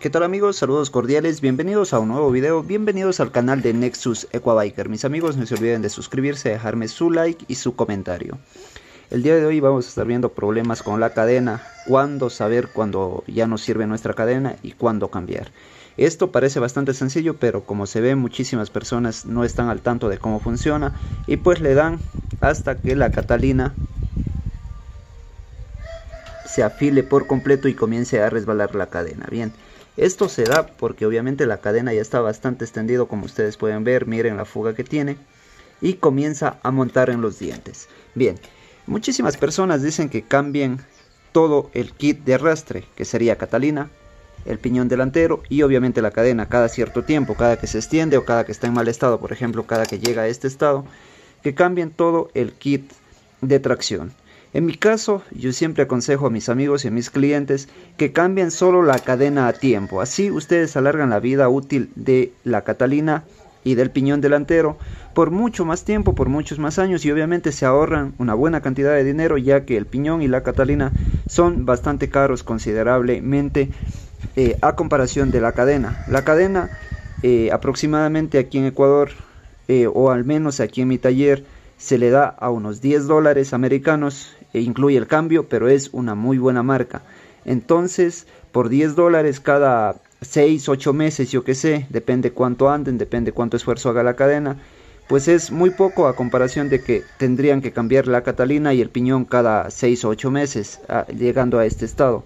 ¿Qué tal amigos? Saludos cordiales, bienvenidos a un nuevo video, bienvenidos al canal de Nexus Equabiker. Mis amigos no se olviden de suscribirse, dejarme su like y su comentario. El día de hoy vamos a estar viendo problemas con la cadena, cuándo saber cuándo ya no sirve nuestra cadena y cuándo cambiar. Esto parece bastante sencillo, pero como se ve muchísimas personas no están al tanto de cómo funciona y pues le dan hasta que la Catalina se afile por completo y comience a resbalar la cadena. Bien, esto se da porque obviamente la cadena ya está bastante extendido como ustedes pueden ver, miren la fuga que tiene y comienza a montar en los dientes. Bien, muchísimas personas dicen que cambien todo el kit de arrastre, que sería Catalina, el piñón delantero y obviamente la cadena cada cierto tiempo, cada que se extiende o cada que está en mal estado, por ejemplo, cada que llega a este estado, que cambien todo el kit de tracción. En mi caso, yo siempre aconsejo a mis amigos y a mis clientes que cambien solo la cadena a tiempo. Así ustedes alargan la vida útil de la Catalina y del piñón delantero por mucho más tiempo, por muchos más años y obviamente se ahorran una buena cantidad de dinero ya que el piñón y la Catalina son bastante caros considerablemente eh, a comparación de la cadena. La cadena eh, aproximadamente aquí en Ecuador eh, o al menos aquí en mi taller se le da a unos 10 dólares americanos e incluye el cambio, pero es una muy buena marca. Entonces, por 10 dólares cada 6, 8 meses, yo que sé, depende cuánto anden, depende cuánto esfuerzo haga la cadena, pues es muy poco a comparación de que tendrían que cambiar la Catalina y el piñón cada 6 o 8 meses, llegando a este estado.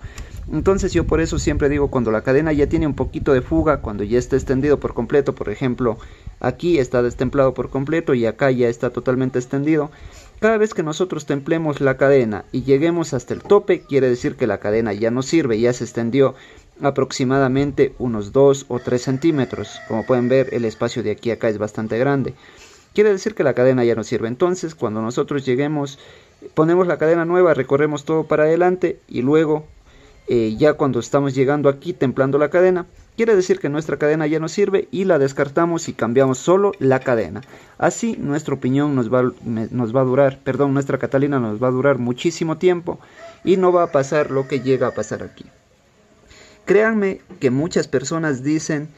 Entonces yo por eso siempre digo cuando la cadena ya tiene un poquito de fuga, cuando ya está extendido por completo, por ejemplo, aquí está destemplado por completo y acá ya está totalmente extendido, cada vez que nosotros templemos la cadena y lleguemos hasta el tope, quiere decir que la cadena ya no sirve, ya se extendió aproximadamente unos 2 o 3 centímetros. Como pueden ver, el espacio de aquí a acá es bastante grande. Quiere decir que la cadena ya no sirve. Entonces, cuando nosotros lleguemos, ponemos la cadena nueva, recorremos todo para adelante y luego, eh, ya cuando estamos llegando aquí, templando la cadena, Quiere decir que nuestra cadena ya no sirve y la descartamos y cambiamos solo la cadena. Así nuestro piñón nos va, nos va a durar, perdón, nuestra Catalina nos va a durar muchísimo tiempo y no va a pasar lo que llega a pasar aquí. Créanme que muchas personas dicen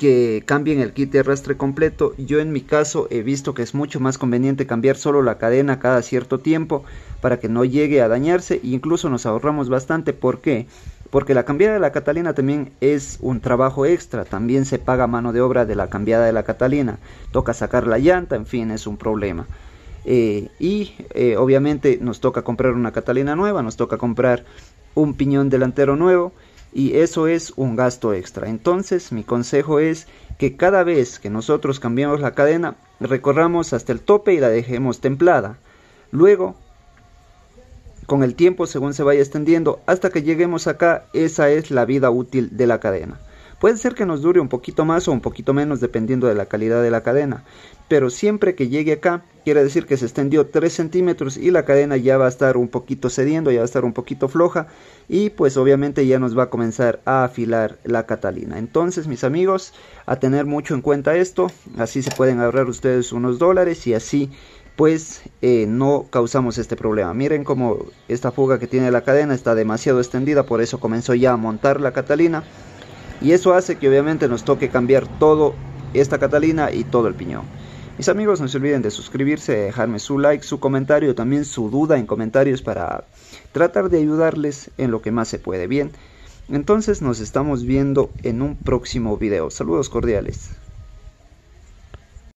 que cambien el kit de arrastre completo. Yo en mi caso he visto que es mucho más conveniente cambiar solo la cadena cada cierto tiempo para que no llegue a dañarse e incluso nos ahorramos bastante. ¿Por qué? Porque la cambiada de la Catalina también es un trabajo extra, también se paga mano de obra de la cambiada de la Catalina, toca sacar la llanta, en fin, es un problema. Eh, y eh, obviamente nos toca comprar una Catalina nueva, nos toca comprar un piñón delantero nuevo y eso es un gasto extra. Entonces mi consejo es que cada vez que nosotros cambiemos la cadena, recorramos hasta el tope y la dejemos templada. Luego con el tiempo según se vaya extendiendo hasta que lleguemos acá, esa es la vida útil de la cadena. Puede ser que nos dure un poquito más o un poquito menos dependiendo de la calidad de la cadena, pero siempre que llegue acá quiere decir que se extendió 3 centímetros y la cadena ya va a estar un poquito cediendo, ya va a estar un poquito floja y pues obviamente ya nos va a comenzar a afilar la Catalina. Entonces mis amigos, a tener mucho en cuenta esto, así se pueden ahorrar ustedes unos dólares y así pues eh, no causamos este problema. Miren cómo esta fuga que tiene la cadena está demasiado extendida, por eso comenzó ya a montar la Catalina. Y eso hace que obviamente nos toque cambiar todo esta Catalina y todo el piñón. Mis amigos no se olviden de suscribirse, dejarme su like, su comentario, también su duda en comentarios para tratar de ayudarles en lo que más se puede. Bien, entonces nos estamos viendo en un próximo video. Saludos cordiales.